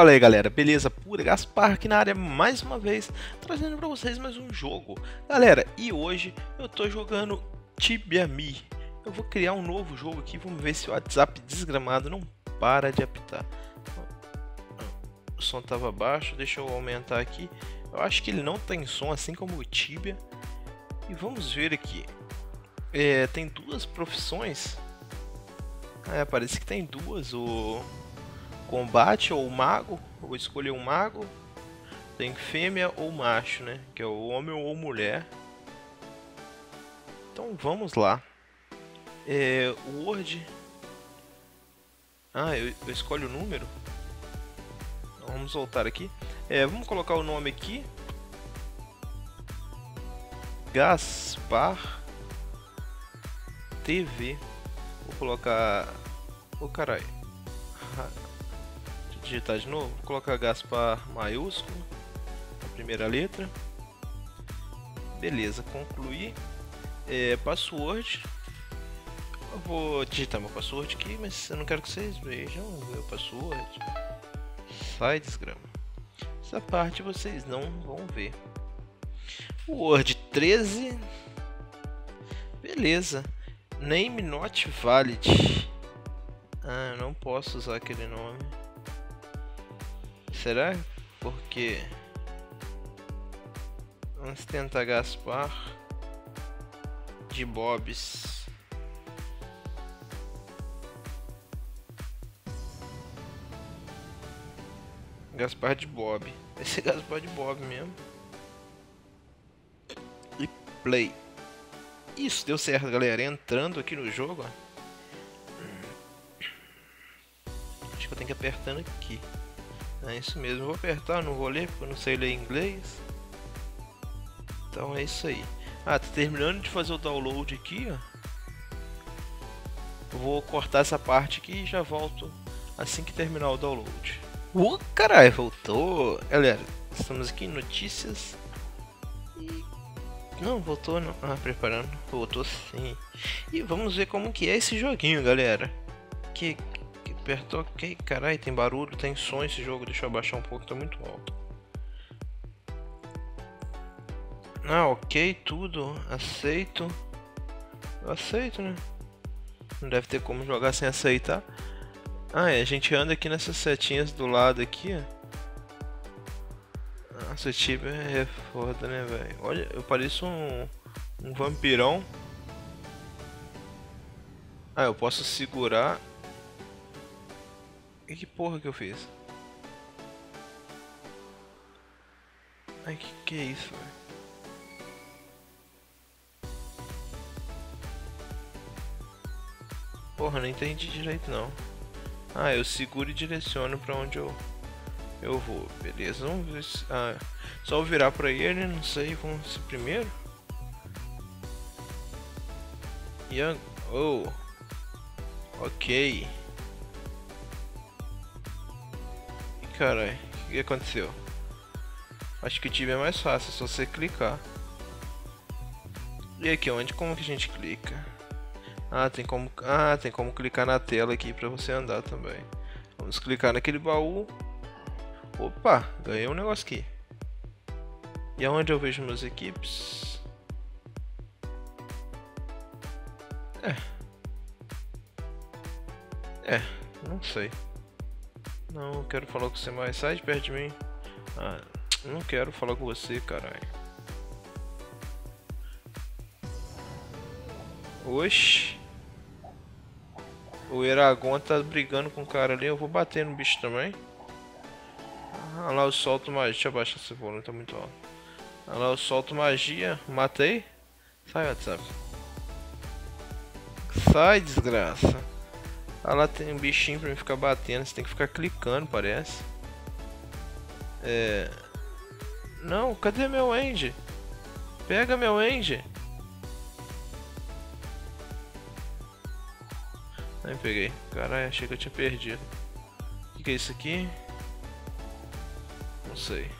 Fala aí galera, beleza? Pura Gaspar aqui na área mais uma vez, trazendo pra vocês mais um jogo. Galera, e hoje eu tô jogando Tibia Me. Eu vou criar um novo jogo aqui, vamos ver se o WhatsApp desgramado não para de apitar. O som tava baixo, deixa eu aumentar aqui. Eu acho que ele não tem som, assim como o Tibia. E vamos ver aqui. É, tem duas profissões. É, parece que tem duas. O combate ou mago, vou escolher um mago. Tem fêmea ou macho, né? Que é o homem ou mulher. Então vamos lá. É, Word. Ah, eu, eu escolho o número. Vamos voltar aqui. É, vamos colocar o nome aqui. Gaspar TV. Vou colocar. Ô oh, caralho digitar de novo, vou colocar Gaspar maiúsculo, a primeira letra. Beleza, concluir. É, password. Eu vou digitar meu password aqui, mas eu não quero que vocês vejam o meu password. Sai desgrama. Essa parte vocês não vão ver. Word 13. Beleza. Name not valid. Ah, não posso usar aquele nome. Será? Porque... Vamos tentar Gaspar de Bobs. Gaspar de Bob. Esse é Gaspar de Bob mesmo. E play. Isso, deu certo, galera. Entrando aqui no jogo, ó. Acho que eu tenho que apertando aqui. É isso mesmo, vou apertar, não vou ler porque eu não sei ler inglês. Então é isso aí. Ah, tá terminando de fazer o download aqui, ó. Vou cortar essa parte aqui e já volto assim que terminar o download. Uh, caralho, voltou! Galera, estamos aqui em notícias. E... Não, voltou não. Ah, preparando. Voltou sim. E vamos ver como que é esse joguinho, galera. Que Apertou ok. Caralho, tem barulho, tem som esse jogo. Deixa eu abaixar um pouco, tá muito alto. Ah, ok, tudo. Aceito. Eu aceito, né? Não deve ter como jogar sem aceitar. Ah, é, a gente anda aqui nessas setinhas do lado aqui, ó. Nossa, o é foda, né, velho? Olha, eu pareço um, um vampirão. Ah, eu posso segurar e que porra que eu fiz? Ai, que que é isso, velho? Porra, não entendi direito não. Ah, eu seguro e direciono pra onde eu, eu vou. Beleza, vamos ver se... Ah, só virar pra ele, não sei, vamos primeiro. Young... Oh. Ok. Caralho. O que aconteceu? Acho que o time é mais fácil, é só você clicar. E aqui, onde como que a gente clica? Ah, tem como, ah, tem como clicar na tela aqui para você andar também. Vamos clicar naquele baú. Opa, ganhei um negócio aqui. E aonde eu vejo meus equipes? É. É, não sei. Não, quero falar com você mais. Sai de perto de mim. Ah, não quero falar com você, caralho. Oxi. O Eragon tá brigando com o cara ali. Eu vou bater no bicho também. Ah lá, eu solto magia. Deixa eu abaixar esse volume, tá muito alto. Ah lá, eu solto magia. Matei. Sai, WhatsApp. Sai, desgraça. Ah lá tem um bichinho pra mim ficar batendo, você tem que ficar clicando, parece. É... Não, cadê meu End? Pega meu End. Nem peguei. Caralho, achei que eu tinha perdido. O que, que é isso aqui? Não sei.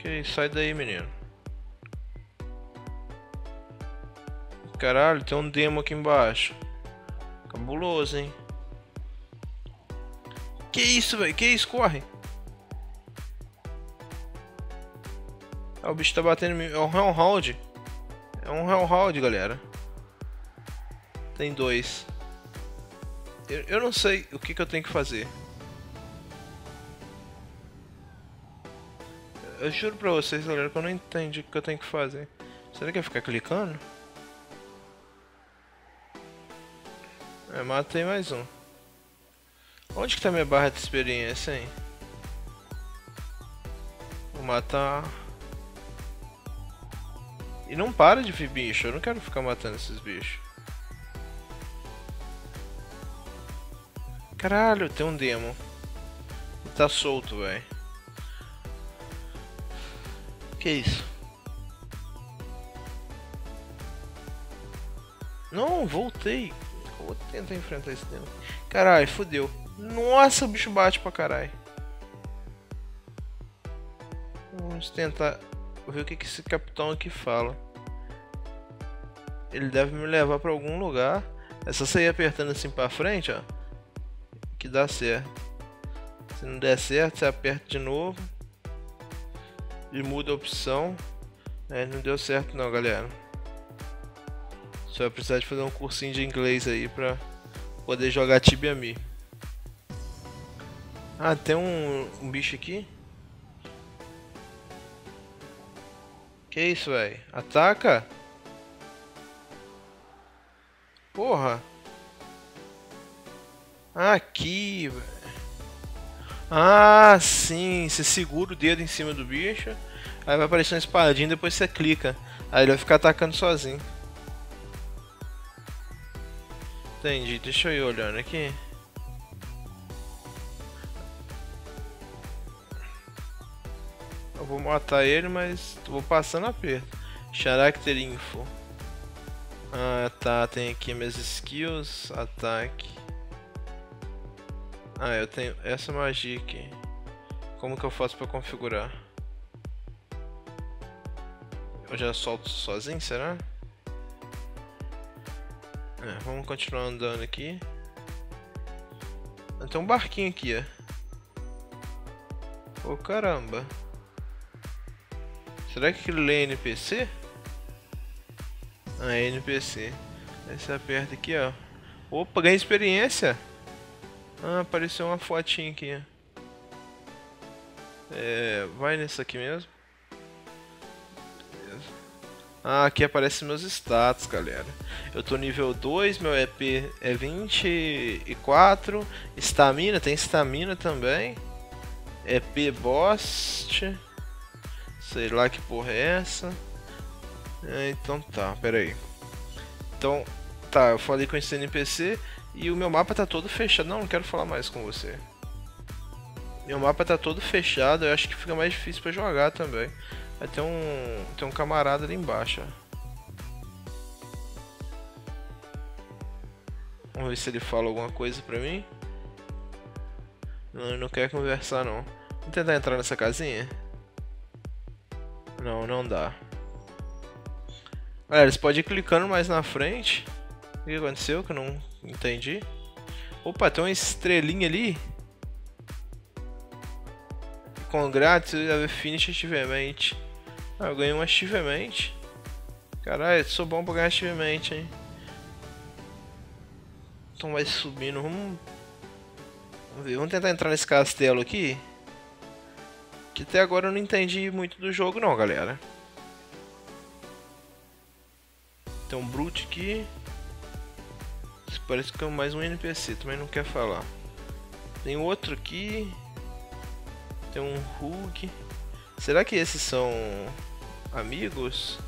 Que é isso? Sai daí, menino. Caralho, tem um demo aqui embaixo. Cabuloso, hein? Que isso, velho? Que isso? Corre! Ah, o bicho tá batendo em mim. É um Hellhound. É um Hellhound, galera. Tem dois. Eu, eu não sei o que, que eu tenho que fazer. Eu juro pra vocês, galera, que eu não entendi o que eu tenho que fazer. Será que é ficar clicando? É, matei mais um. Onde que tá minha barra de experiência, hein? Vou matar... E não para de vir bicho, eu não quero ficar matando esses bichos. Caralho, tem um demo. Ele tá solto, velho. Que isso? Não, voltei. Vou tentar enfrentar esse demo. Caralho, fodeu. Nossa, o bicho bate pra caralho. Vamos tentar ver o que, que esse capitão aqui fala. Ele deve me levar pra algum lugar. É só sair apertando assim pra frente, ó. Que dá certo. Se não der certo, você aperta de novo. E muda a opção. É, não deu certo não, galera. Você vai precisar de fazer um cursinho de inglês aí pra poder jogar Tibia Me. Ah, tem um, um bicho aqui. Que isso, velho? Ataca? Porra. Aqui, velho. Ah, sim. Você segura o dedo em cima do bicho. Aí vai aparecer uma espadinha depois você clica. Aí ele vai ficar atacando sozinho. Entendi, deixa eu ir olhando aqui. Eu vou matar ele, mas vou passando aperto. Character Info. Ah, tá, tem aqui minhas skills, ataque. Ah, eu tenho essa magia aqui. Como que eu faço pra configurar? Eu já solto sozinho, será? É, vamos continuar andando aqui. Tem um barquinho aqui, ó. Ô oh, caramba. Será que aquilo é NPC? Ah, é NPC. Você aperta aqui, ó. Opa, ganha experiência. Ah, apareceu uma fotinha aqui. É, vai nesse aqui mesmo. Ah, aqui aparecem meus status, galera. Eu tô nível 2, meu EP é 24. Estamina, tem estamina também. EP Bost. Sei lá que porra é essa. É, então tá, pera aí. Então, tá, eu falei com esse NPC e o meu mapa tá todo fechado. Não, não quero falar mais com você. Meu mapa tá todo fechado, eu acho que fica mais difícil pra jogar também. Vai ter um, tem um camarada ali embaixo. Vamos ver se ele fala alguma coisa pra mim. Não, ele não quer conversar não. Vamos tentar entrar nessa casinha? Não, não dá. Galera, você pode ir clicando mais na frente. O que aconteceu que eu não entendi? Opa, tem uma estrelinha ali. Congrats, you have finished. Ah, eu ganhei um achievement. Caralho, sou bom pra ganhar achievement, hein. Então vai subindo, vamos... Vamos ver, vamos tentar entrar nesse castelo aqui. Que até agora eu não entendi muito do jogo não, galera. Tem um Brute aqui. Isso parece que é mais um NPC, também não quer falar. Tem outro aqui. Tem um Hulk. Será que esses são Amigos?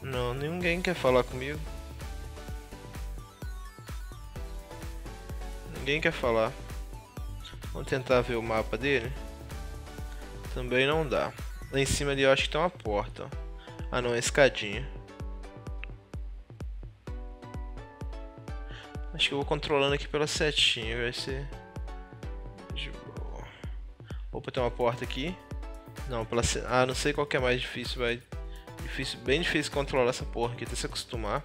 Não, ninguém quer falar comigo. Ninguém quer falar. Vamos tentar ver o mapa dele. Também não dá. Lá em cima ali eu acho que tem uma porta. Ah não, é escadinha. Acho que eu vou controlando aqui pela setinha, vai ser... Opa, tem uma porta aqui. Não, pela... Ah, não sei qual que é mais difícil, vai. Difícil, bem difícil controlar essa porra aqui, até se acostumar.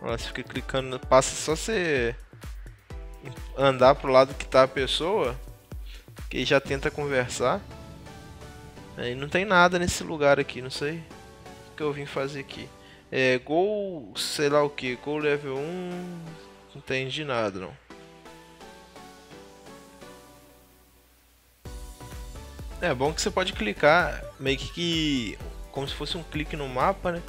Olha, você fica clicando, passa só você andar pro lado que tá a pessoa, que já tenta conversar. Aí não tem nada nesse lugar aqui, não sei o que eu vim fazer aqui. É, gol, sei lá o que, gol level 1, não entendi nada não. É bom que você pode clicar meio que como se fosse um clique no mapa, né?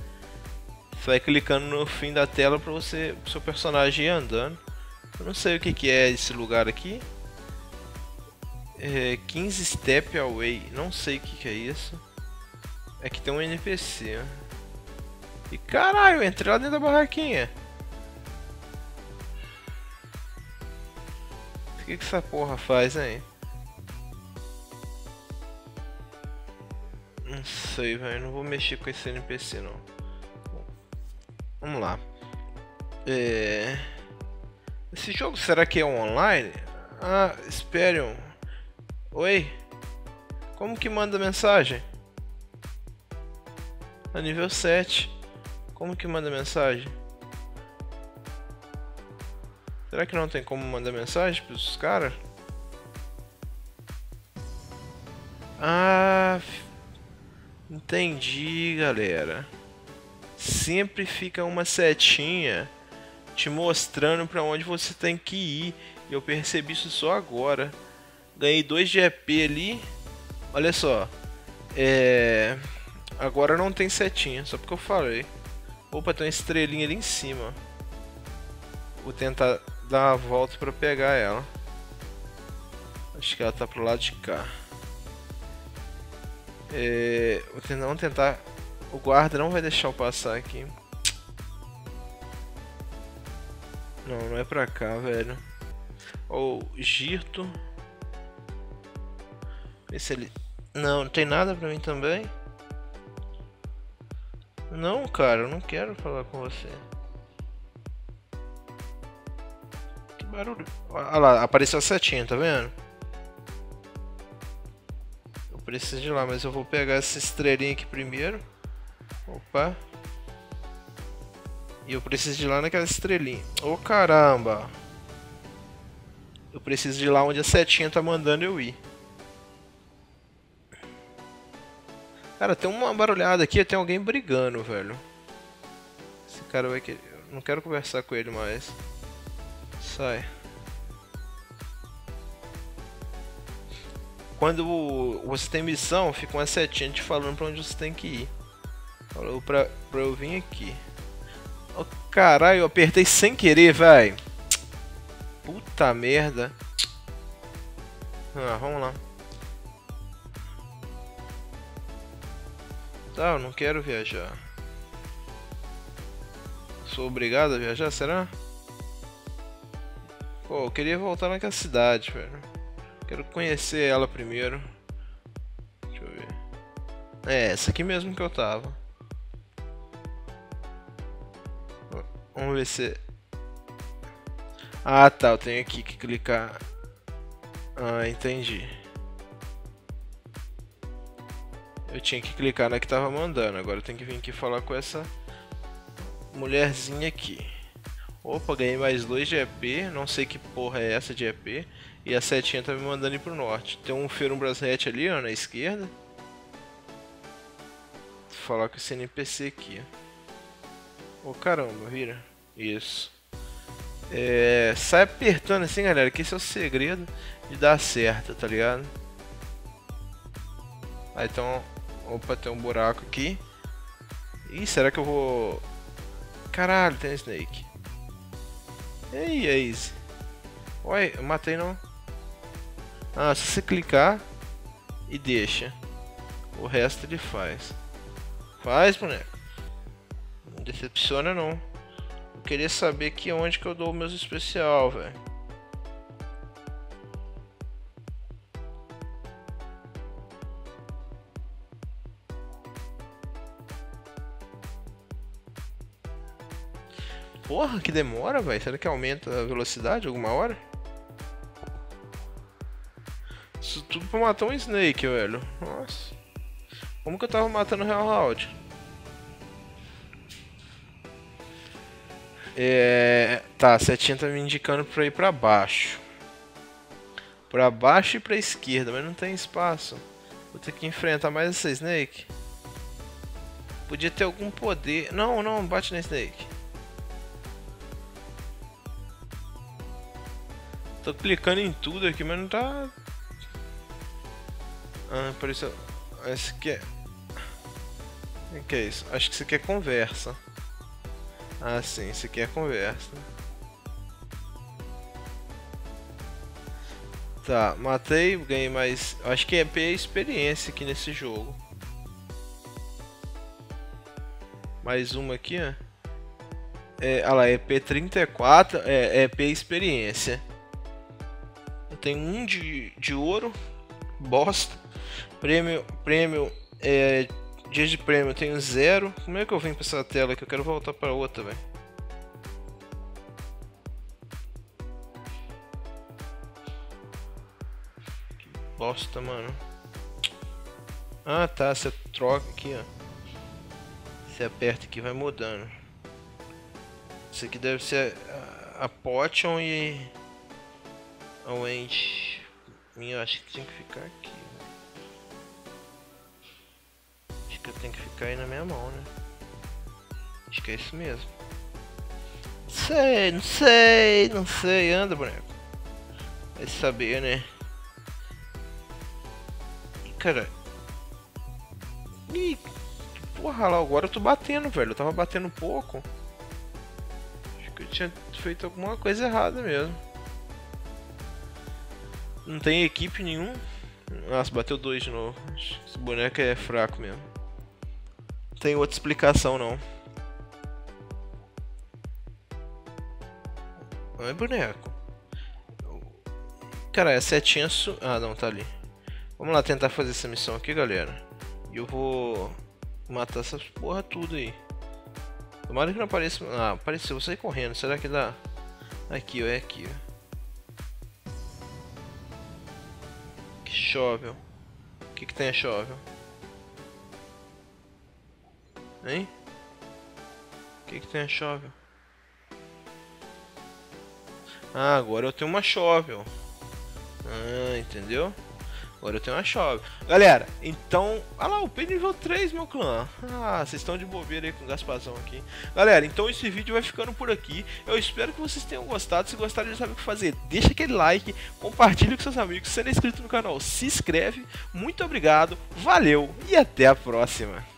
Você vai clicando no fim da tela para você, seu personagem ir andando. Eu não sei o que, que é esse lugar aqui. É, 15 Step Away, não sei o que, que é isso. É que tem um NPC. Né? E caralho, entrei lá dentro da barraquinha. O que, que essa porra faz aí? Sei, velho. Não vou mexer com esse NPC, não. Vamos lá. É... Esse jogo, será que é online? Ah, espere um. Oi? Como que manda mensagem? A nível 7. Como que manda mensagem? Será que não tem como mandar mensagem para os caras? Ah, Entendi, galera. Sempre fica uma setinha te mostrando para onde você tem que ir. Eu percebi isso só agora. Ganhei 2 de EP ali. Olha só. É... Agora não tem setinha, só porque eu falei. Opa, tem uma estrelinha ali em cima. Vou tentar dar uma volta para pegar ela. Acho que ela tá pro lado de cá. É, vamos tentar. O guarda não vai deixar eu passar aqui. Não, não é pra cá, velho. Ou oh, Girto. Vê se ele. Não, não tem nada pra mim também. Não, cara, eu não quero falar com você. Que barulho. Olha lá, apareceu a setinha, tá vendo? Preciso de lá, mas eu vou pegar essa estrelinha aqui primeiro. Opa. E eu preciso de lá naquela estrelinha. Ô oh, caramba! Eu preciso de lá onde a setinha tá mandando eu ir. Cara, tem uma barulhada aqui, tem alguém brigando, velho. Esse cara vai querer... Eu não quero conversar com ele mais. Sai. Quando você tem missão, fica uma setinha te falando pra onde você tem que ir. Falou pra, pra eu vir aqui. Oh, caralho, eu apertei sem querer, vai. Puta merda. Ah, vamos lá. Tá, eu não quero viajar. Sou obrigado a viajar, será? Pô, eu queria voltar naquela cidade, velho. Quero conhecer ela primeiro. Deixa eu ver. É, essa aqui mesmo que eu tava. Vamos ver se... Ah, tá. Eu tenho aqui que clicar. Ah, entendi. Eu tinha que clicar na que tava mandando. Agora eu tenho que vir aqui falar com essa mulherzinha aqui. Opa, ganhei mais dois de EP. Não sei que porra é essa de EP. E a setinha tá me mandando ir pro norte. Tem um Ferum Brasret ali, ó, na esquerda. Vou falar com esse NPC aqui, ó. Oh, caramba, vira. Isso. É, sai apertando assim, galera, que esse é o segredo de dar certo, tá ligado? Aí então, opa, tem um buraco aqui. Ih, será que eu vou... Caralho, tem um Snake. Ei, é isso. Oi, eu matei não. Ah, se você clicar e deixa. O resto ele faz. Faz, boneco. Não decepciona não. Eu queria saber aqui onde que eu dou meus especial, velho. Porra, que demora, velho. Será que aumenta a velocidade alguma hora? Pra matar um Snake, velho. Nossa. Como que eu tava matando o Hellhound? É... tá, a setinha tá me indicando pra ir pra baixo. Pra baixo e pra esquerda, mas não tem espaço. Vou ter que enfrentar mais essa Snake. Podia ter algum poder. Não, não, bate na Snake. Tô clicando em tudo aqui, mas não tá. Ah, por isso. Esse aqui é. O que é isso? Acho que isso aqui é conversa. Ah, sim, isso aqui é conversa. Tá, matei, ganhei mais. Acho que é EP experiência aqui nesse jogo. Mais uma aqui, ó. É, olha lá, EP34 é EP experiência. Eu tenho um de, de ouro, bosta. Prêmio, prêmio, é, dias de prêmio eu tenho zero. Como é que eu venho pra essa tela que eu quero voltar para outra, velho? bosta, mano. Ah, tá. Você troca aqui, ó. Você aperta aqui vai mudando. Isso aqui deve ser a, a Potion e a Wendy. Minha, acho que tinha que ficar aqui. Aí na minha mão, né? Acho que é isso mesmo. Não sei, não sei, não sei. Anda, boneco. Vai saber, né? cara. Ih, porra lá, agora eu tô batendo, velho. Eu tava batendo pouco. Acho que eu tinha feito alguma coisa errada mesmo. Não tem equipe nenhum. Nossa, bateu dois de novo. Esse boneco é fraco mesmo. Tem outra explicação não. Não é boneco. Cara, é setinha su... Ah, não, tá ali. Vamos lá tentar fazer essa missão aqui, galera. E eu vou matar essas porra tudo aí. Tomara que não apareça... Ah, apareceu. Vou sair correndo. Será que dá? Aqui, ó. É aqui, ó. Que chove, O que que tem a chove? Hein? O que que tem a chove? Ah, agora eu tenho uma chove, Ah, entendeu? Agora eu tenho uma chove. Galera, então. Olha lá, o P nível 3, meu clã. Ah, vocês estão de bobeira aí com o Gaspazão aqui. Galera, então esse vídeo vai ficando por aqui. Eu espero que vocês tenham gostado. Se gostaram, já sabe o que fazer. Deixa aquele like, compartilhe com seus amigos. Se não é inscrito no canal, se inscreve. Muito obrigado, valeu e até a próxima.